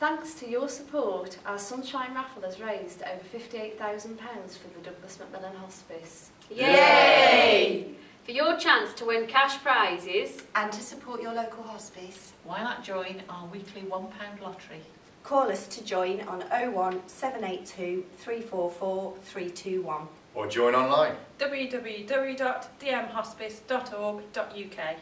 Thanks to your support, our Sunshine Raffle has raised over £58,000 for the Douglas Macmillan Hospice. Yay! For your chance to win cash prizes, And to support your local hospice, Why not join our weekly £1 lottery? call us to join on 01782 344 321. Or join online. www.dmhospice.org.uk.